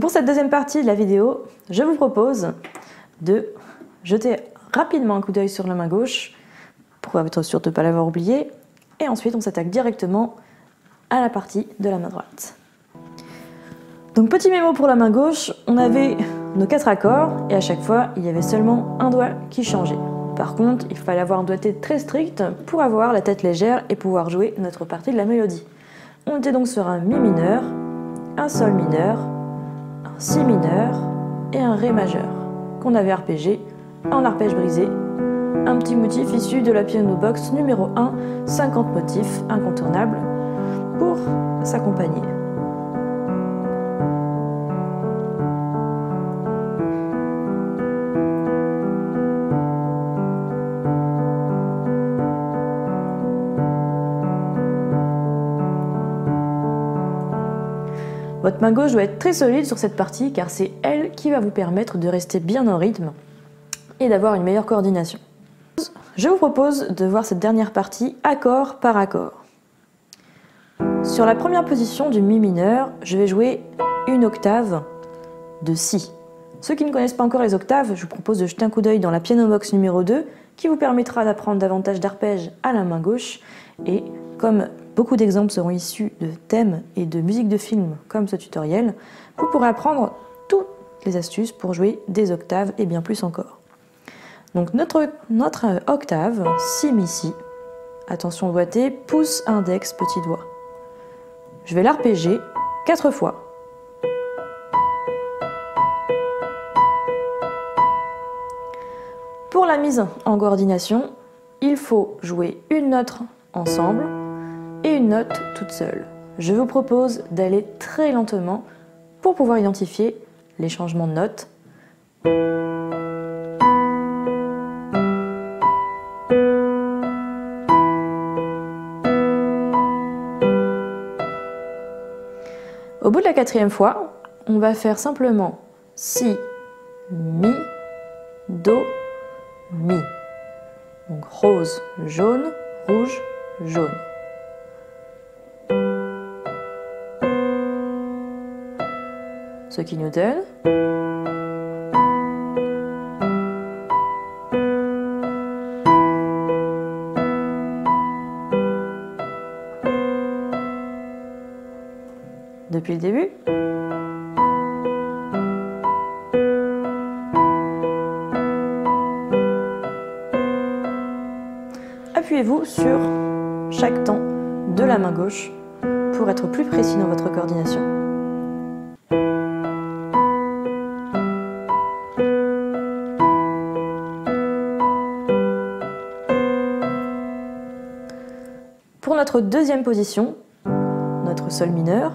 Pour cette deuxième partie de la vidéo, je vous propose de jeter rapidement un coup d'œil sur la main gauche pour être sûr de ne pas l'avoir oublié. Et ensuite, on s'attaque directement à la partie de la main droite. Donc petit mémo pour la main gauche, on avait nos quatre accords et à chaque fois, il y avait seulement un doigt qui changeait. Par contre, il fallait avoir un doigté très strict pour avoir la tête légère et pouvoir jouer notre partie de la mélodie. On était donc sur un Mi mineur, un Sol mineur, un Si mineur et un Ré majeur, qu'on avait arpégé en arpège brisé, un petit motif issu de la piano box numéro 1, 50 motifs incontournables pour s'accompagner. Votre main gauche doit être très solide sur cette partie car c'est elle qui va vous permettre de rester bien en rythme et d'avoir une meilleure coordination. Je vous propose de voir cette dernière partie accord par accord. Sur la première position du Mi mineur, je vais jouer une octave de Si. Ceux qui ne connaissent pas encore les octaves, je vous propose de jeter un coup d'œil dans la Piano Box numéro 2 qui vous permettra d'apprendre davantage d'arpèges à la main gauche et comme beaucoup d'exemples seront issus de thèmes et de musique de film comme ce tutoriel, vous pourrez apprendre toutes les astuces pour jouer des octaves et bien plus encore. Donc notre, notre octave, Si Mi Si, attention doigté, pouce, index, petit doigt. Je vais l'arpéger quatre fois. Pour la mise en coordination, il faut jouer une note ensemble et une note toute seule. Je vous propose d'aller très lentement pour pouvoir identifier les changements de notes. Au bout de la quatrième fois, on va faire simplement Si, Mi, Do, Mi. Donc rose, jaune, rouge, jaune. Ce qui nous donne depuis le début. Appuyez-vous sur chaque temps de la main gauche pour être plus précis dans votre coordination. Notre deuxième position, notre sol mineur,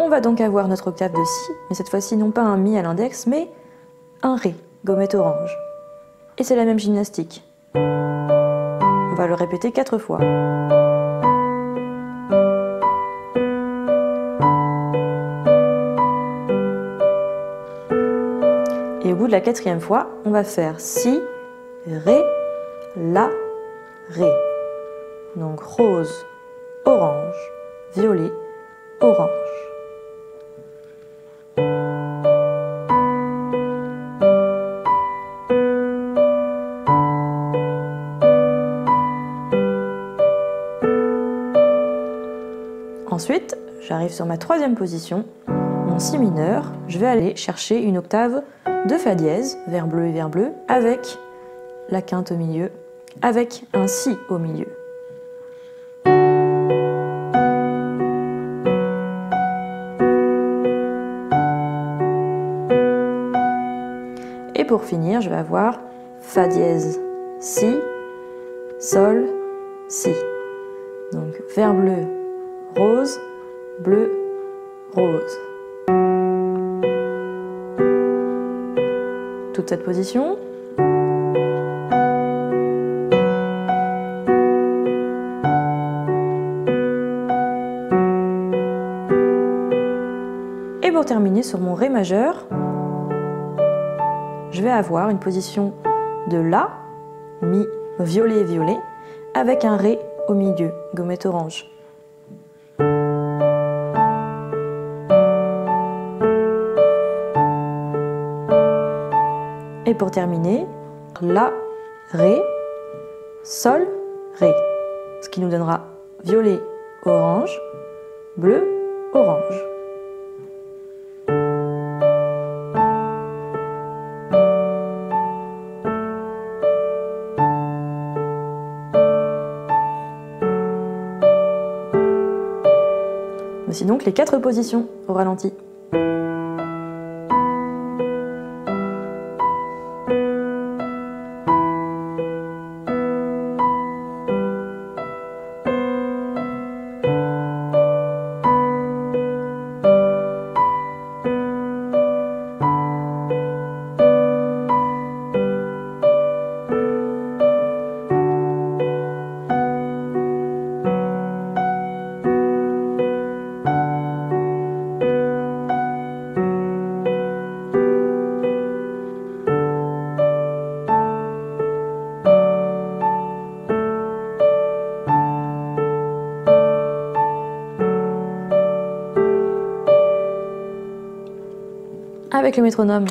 On va donc avoir notre octave de Si, mais cette fois-ci non pas un Mi à l'index, mais un Ré, gommette orange. Et c'est la même gymnastique. On va le répéter quatre fois. Et au bout de la quatrième fois, on va faire Si, Ré, La, Ré. Donc rose, orange, violet, orange. Ensuite, j'arrive sur ma troisième position, mon Si mineur. Je vais aller chercher une octave de Fa dièse, vert bleu et vert bleu, avec la quinte au milieu, avec un Si au milieu. Et pour finir, je vais avoir Fa dièse, Si, Sol, Si. Donc vert bleu, rose, bleu, rose. Toute cette position. sur mon Ré majeur, je vais avoir une position de La, Mi, violet, violet, avec un Ré au milieu, gommette orange. Et pour terminer, La, Ré, Sol, Ré, ce qui nous donnera violet, orange, bleu, orange. Les quatre positions au ralenti. Avec le métronome,